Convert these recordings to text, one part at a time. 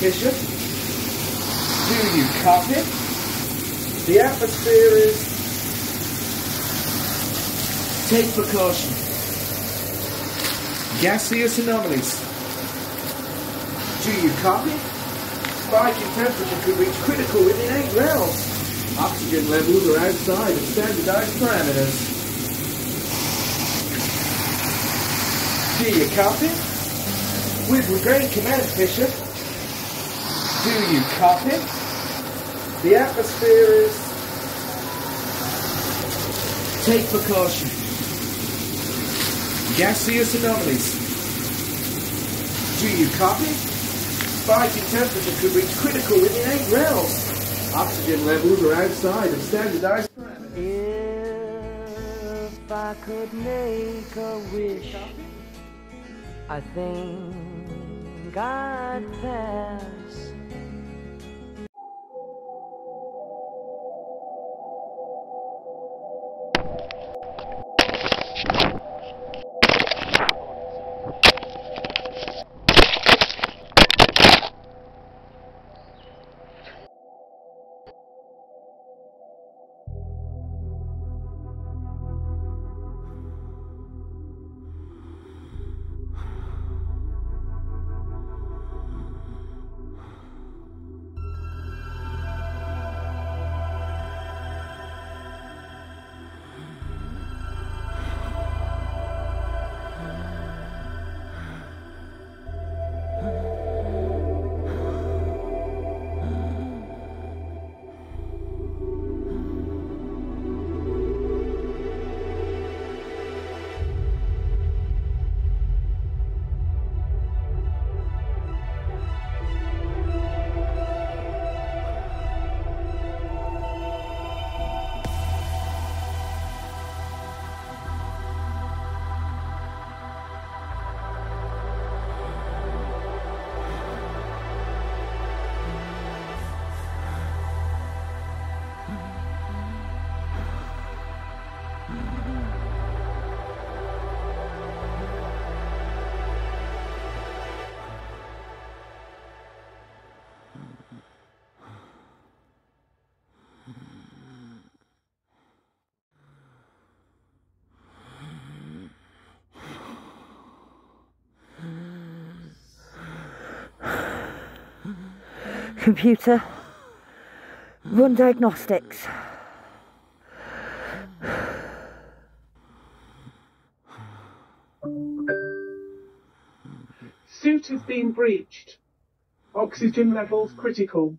Bishop. Do you copy? The atmosphere is. Take precaution. Gaseous anomalies. Do you copy? Spike in temperature could reach critical within eight rounds. Oxygen levels are outside of standardized parameters. Do you copy? With great command, Bishop. Do you copy? The atmosphere is. Take precaution. Gaseous anomalies. Do you copy? Spike in temperature could reach critical within eight rounds. Oxygen levels are outside of standardized parameters. If I could make a wish, I think I'd pass. Computer, run diagnostics. Suit has been breached. Oxygen levels critical.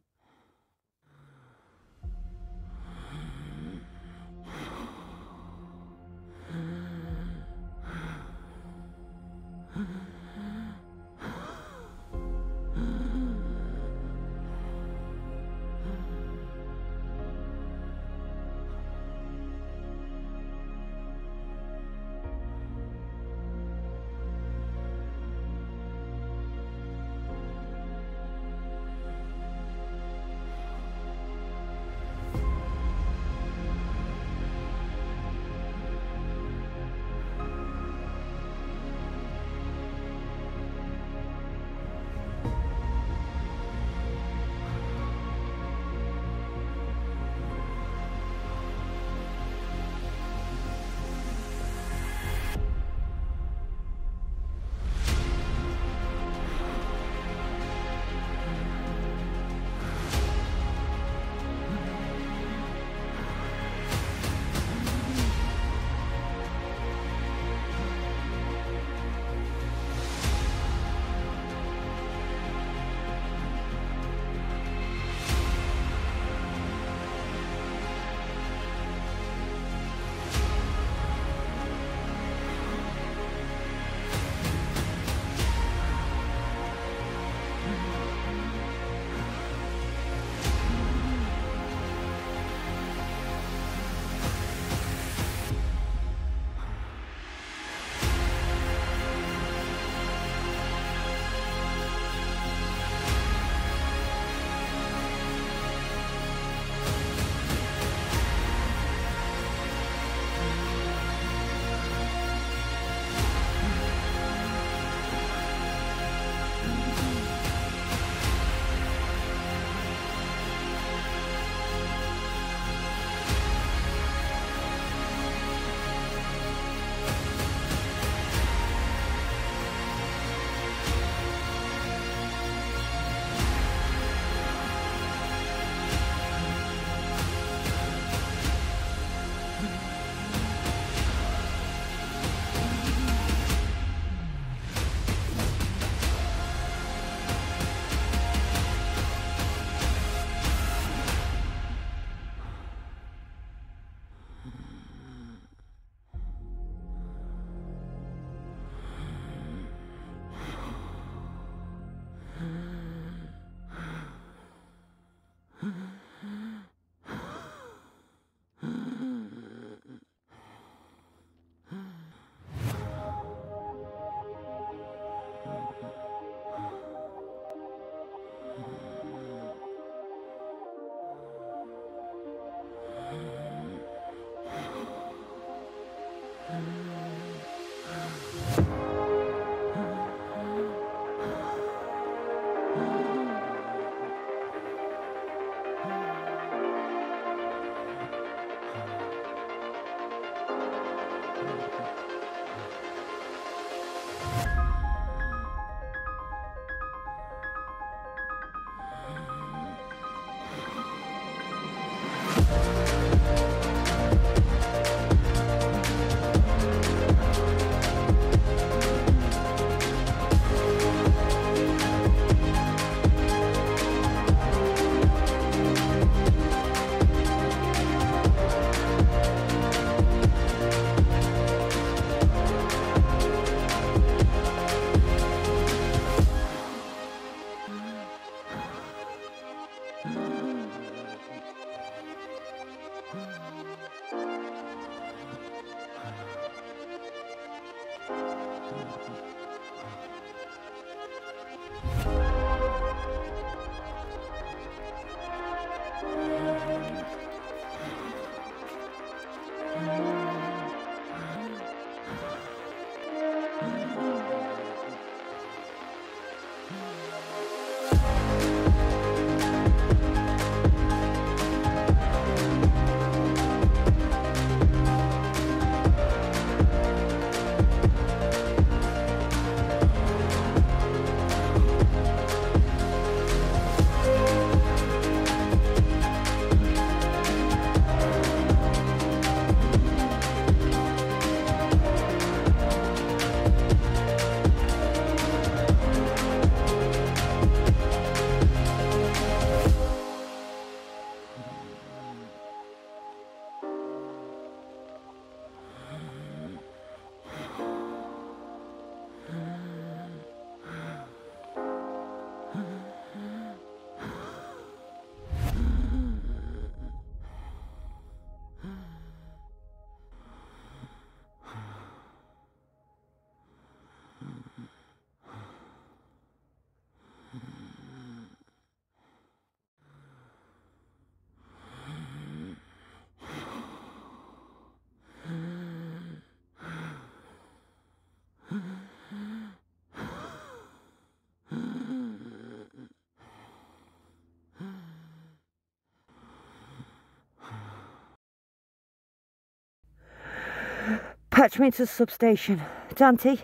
Patch me to the substation. Dante.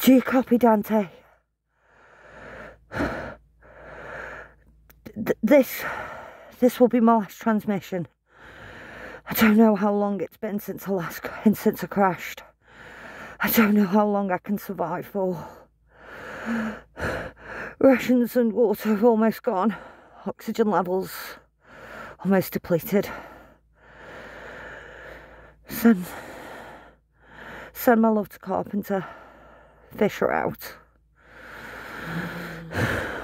Do you copy, Dante? Th- this. This will be my last transmission. I don't know how long it's been since I last since I crashed. I don't know how long I can survive for. Rations and water have almost gone. Oxygen levels almost depleted. Send, send my love to Carpenter. Fish her out. Mm.